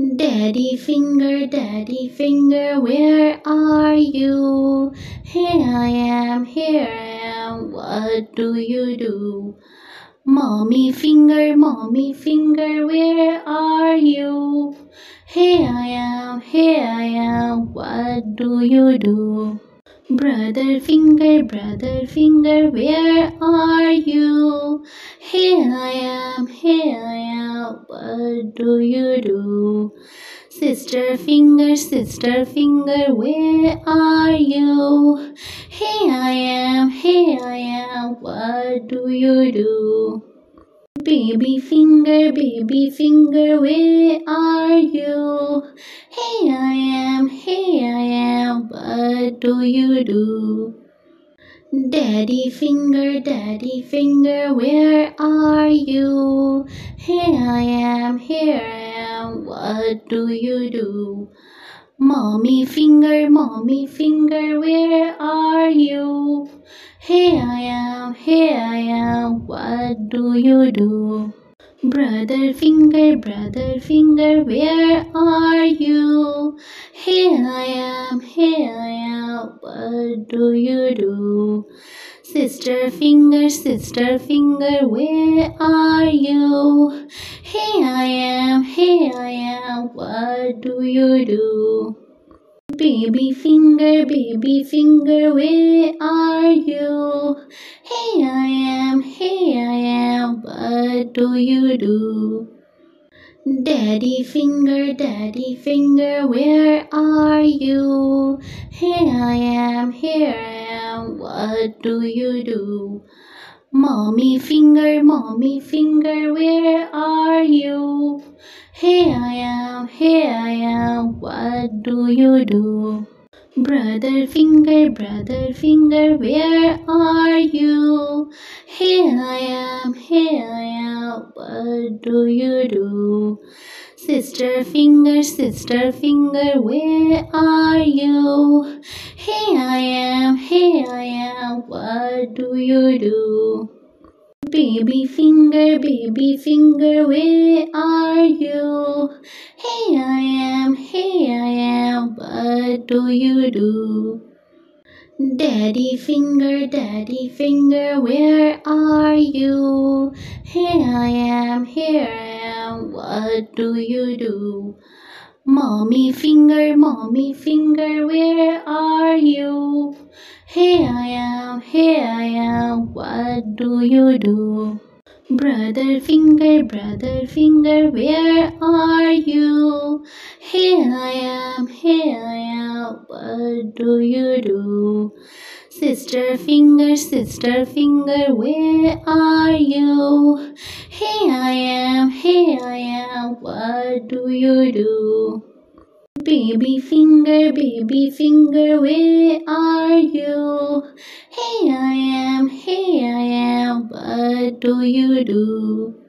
Daddy finger, daddy finger, where are you? Here I am, here I am, what do you do? Mommy finger, mommy finger, where are you? Here I am, here I am, what do you do? Brother finger, brother finger, where are you? Here I am, here I am, what do you do? Sister finger, sister finger, where are you? Here I am, here I am, what do you do? Baby finger, baby finger, where are you? Here I am, here I am, what do you do? Daddy finger, daddy finger, where are you? Here I am, here I am, what do you do? Mommy finger, mommy finger, where are you? Here I am, here I am, what do you do? Brother finger, brother finger, where are you? Here I am, here I am, what do you do? Sister finger, sister finger, where are you? Here I am, here I am, what do you do? Baby finger, baby finger, where are you? What do you do? Daddy finger, daddy finger, where are you? Here I am, here I am, what do you do? Mommy finger, mommy finger, where are you? Here I am, here I am, what do you do? Brother finger, brother finger, where are you? Here I am, here I am, what do you do? Sister finger, sister finger, where are you? Here I am, here I am, what do you do? Baby finger, baby finger, where are you? Here I am, here I am, what do you do? Daddy finger, daddy finger, where are you? Here I am, here I am, what do you do? Mommy finger, mommy finger, where are you? Here I am, here I am, what do you do? Brother finger, brother finger, where are you? Here I am, here I am, what do you do? Sister finger, sister finger, where are you? Here I am, here I am, what do you do? Baby finger, baby finger, where are you? Here I am, here I am, what do you do?